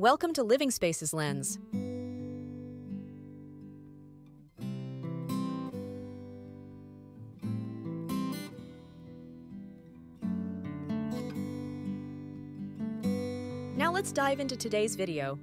Welcome to Living Spaces Lens. Now let's dive into today's video.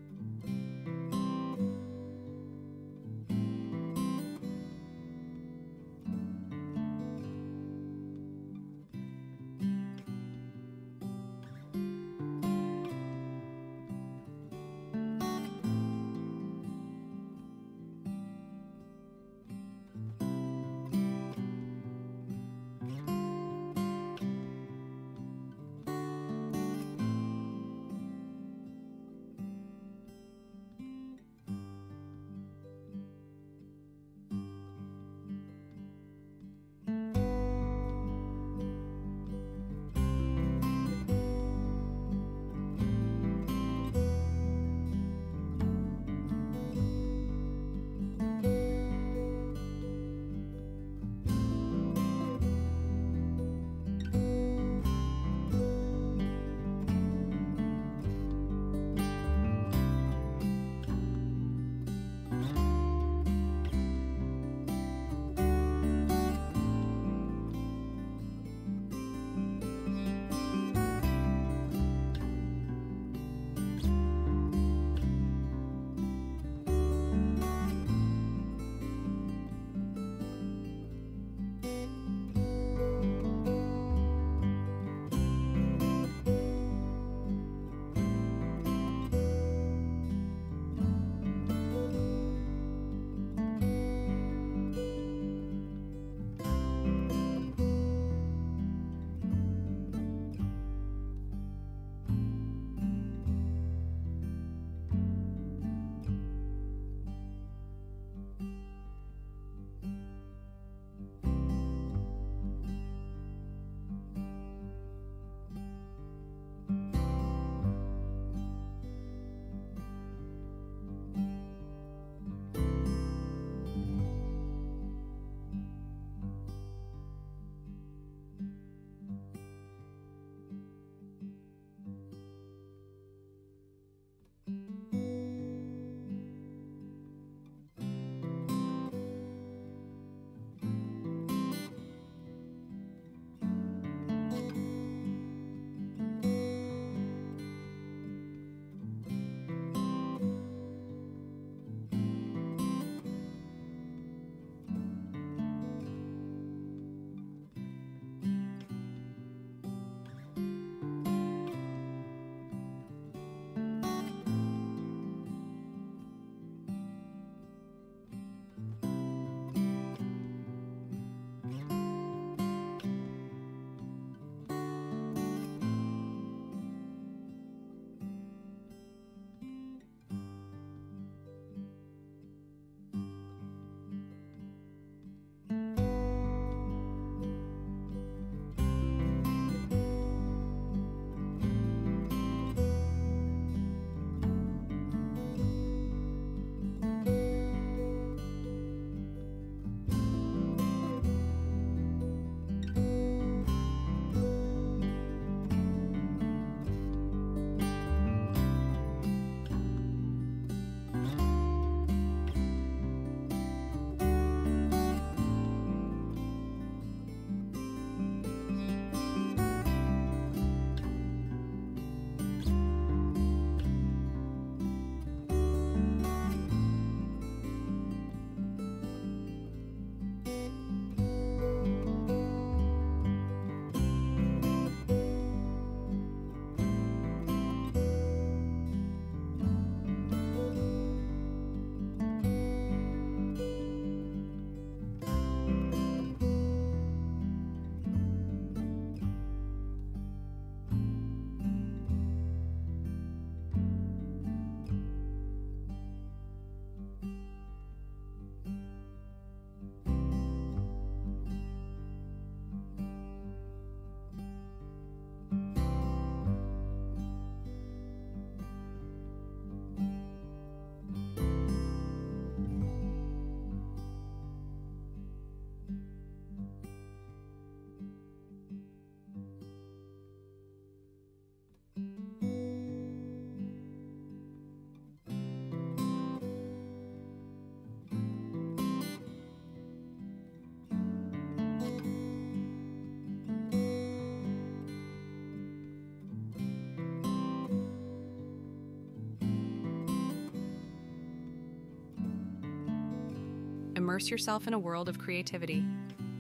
Immerse yourself in a world of creativity.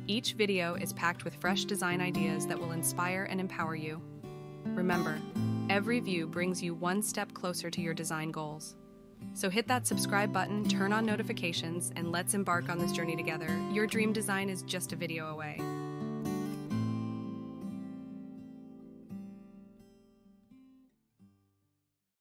Each video is packed with fresh design ideas that will inspire and empower you. Remember, every view brings you one step closer to your design goals. So hit that subscribe button, turn on notifications, and let's embark on this journey together. Your dream design is just a video away.